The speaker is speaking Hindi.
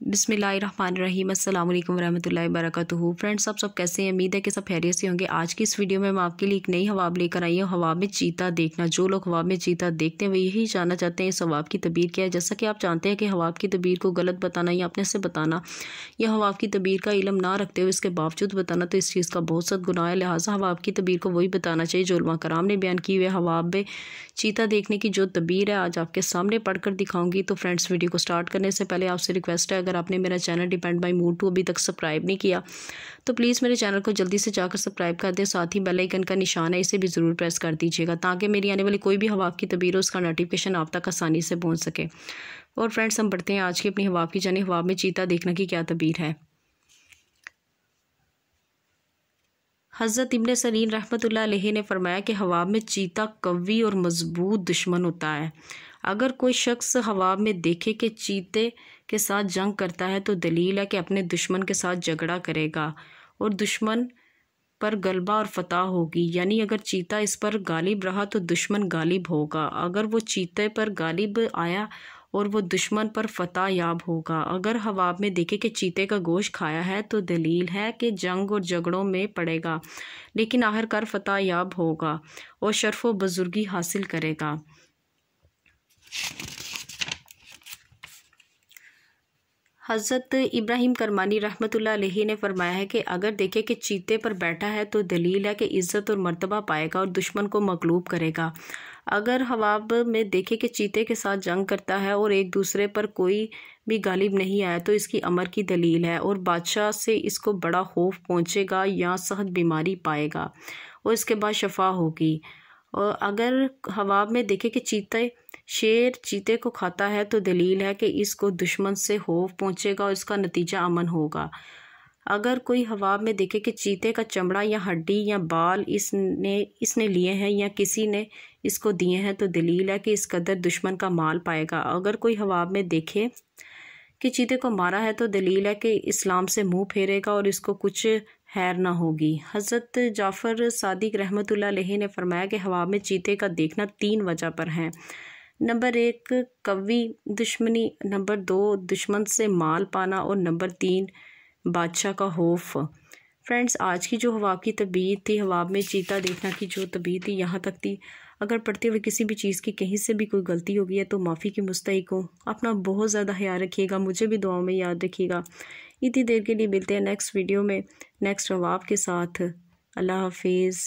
बिसमीम अल्लाम वरहमल वरक फ्रेंड्स, आप सब कैसे हैं? उम्मीद है कि सब खैरियत से होंगे। आज की इस वीडियो में मैं आपके लिए एक नई हवाब लेकर आई हूँ, हवा में चीता देखना। जो लोग हवा में चीता देखते हैं, वो यही जानना चाहते हैं, इस हवाब की तबीर क्या है? जैसा कि आप जानते हैं कि हवाब की तबीर को गलत बताना या अपने से बताना, या हवाब की तबीर का इलम ना रखते हुए इसके बावजूद बताना तो इस चीज़ का बहुत सद गुनाह है। लिहाजा हवाब की तबीर को वही बताना चाहिए, जो कराम ने बयान की हुए हवाब में चीता देखने की जो तबीर है, आज आपके सामने पढ़कर दिखाऊँगी। तो फ्रेंड्स, वीडियो को स्टार्ट करने से पहले आपसे रिक्वेस्ट है अगर आपने मेरा channel depend by mood to अभी तक सब्सक्राइब नहीं किया तो प्लीज़ मेरे चैनल को जल्दी से जाकर सब्सक्राइब कर दें। साथ ही बेल आइकन का निशान है, इसे भी ज़रूर प्रेस कर दीजिएगा ताकि मेरी आने वाली कोई भी हवा की तबीर हो उसका नोटिफिकेशन आप तक आसानी से पहुँच सके। और फ्रेंड्स हम बढ़ते हैं आज की अपनी हवा की, जाने हवा में चीता देखने की क्या तबीर है। हज़रत इबन सरीन रहमत ने फरमाया कि हवाब में चीता कवी और मज़बूत दुश्मन होता है। अगर कोई शख्स हवाब में देखे कि चीते के साथ जंग करता है तो दलील है कि अपने दुश्मन के साथ झगड़ा करेगा और दुश्मन पर गलबा और फतह होगी। यानी अगर चीता इस पर गालिब रहा तो दुश्मन गालिब होगा। अगर वो चीते पर गालिब आया और वो दुश्मन पर फतह याब होगा। अगर हवाब में देखे कि चीते का गोश्त खाया है तो दलील है कि जंग और झगड़ों में पड़ेगा, लेकिन आखिरकार फतह याब होगा और शर्फ व बुजुर्गी हासिल करेगा। हज़रत इब्राहिम करमानी रहमत ने फरमाया है कि अगर देखे कि चीते पर बैठा है तो दलील है कि इज़्ज़त और मर्तबा पाएगा और दुश्मन को मकलूब करेगा। अगर हवाब में देखे कि चीते के साथ जंग करता है और एक दूसरे पर कोई भी गालिब नहीं आया तो इसकी अमर की दलील है और बादशाह से इसको बड़ा खौफ पहुँचेगा या सहत बीमारी पाएगा और इसके बाद शफा होगी। और अगर हवाब में देखे कि चीते, शेर चीते को खाता है तो दलील है कि इसको दुश्मन से खौफ पहुँचेगा और इसका नतीजा अमन होगा। अगर कोई हवाब में देखे कि चीते का चमड़ा या हड्डी या बाल इसने इसने लिए हैं या किसी ने इसको दिए हैं तो दलील है कि इस कदर दुश्मन का माल पाएगा। अगर कोई हवाब में देखे कि चीते को मारा है तो दलील है कि इस्लाम से मुँह फेरेगा और इसको कुछ हैर ना होगी। हज़रत जाफ़र सादिक रहमत ने फरमाया कि हवा में चीते का देखना तीन वजह पर हैं। नंबर एक, कवि दुश्मनी। नंबर दो, दुश्मन से माल पाना। और नंबर तीन, बादशाह का होफ फ्रेंड्स, आज की जो हवा की तबीयत थी, हवा में चीता देखना की जो तबीयत थी, यहाँ तक थी। अगर पढ़ते हुए किसी भी चीज़ की कहीं से भी कोई गलती हो गई है तो माफ़ी की मुस्तक हो। अपना बहुत ज़्यादा ख्याल रखिएगा, मुझे भी दुआओं में याद रखिएगा। इतनी देर के लिए मिलते हैं नेक्स्ट वीडियो में। नेक्स्ट रवाब के साथ। अल्लाह हाफिज़।